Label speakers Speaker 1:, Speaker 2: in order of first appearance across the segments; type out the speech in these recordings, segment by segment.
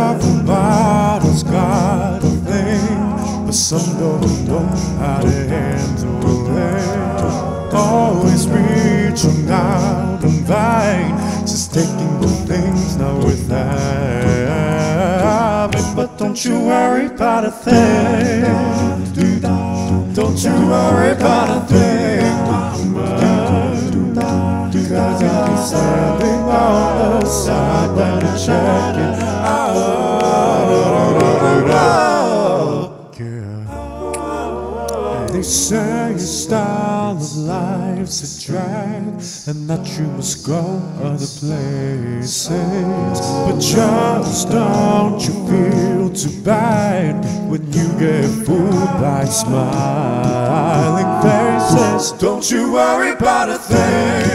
Speaker 1: Everybody's got a thing, but some don't know how to handle it. Always reaching out and find, just taking the things not worth having. But don't you worry about a thing. Don't you worry about a thing. Cause I'll be on the side when I check it out. They say your style of life's a drag And that you must go other places But just don't you feel too bad When you get fooled by smiling faces Don't you worry about a thing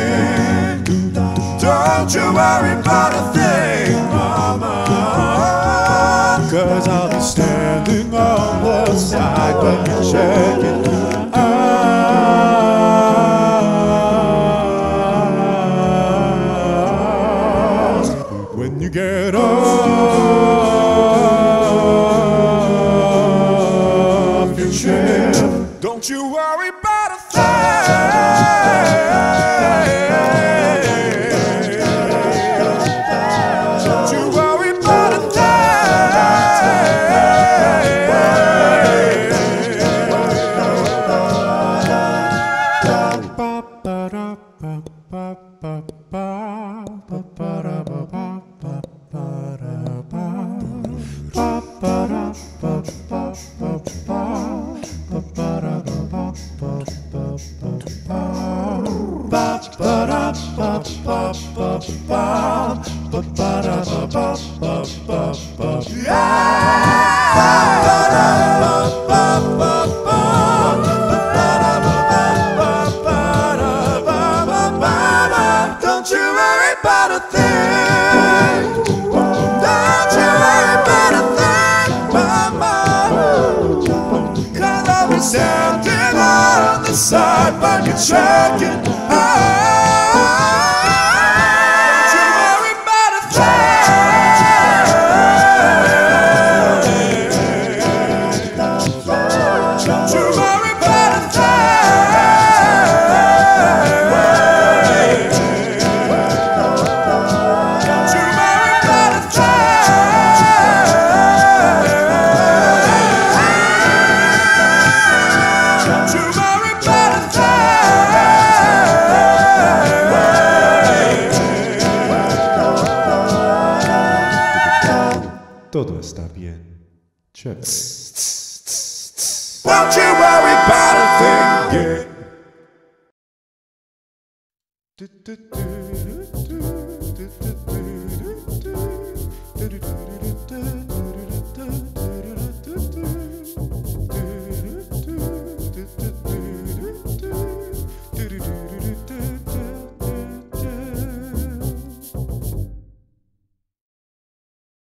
Speaker 1: Don't you worry about a thing, mama Cause I'll be standing on the side when you check it out. When you get off your chair, don't you worry about a thing. Don't side when you're checking out. Don't
Speaker 2: está bien. Chévere.
Speaker 1: Don't you worry about a thing, yeah.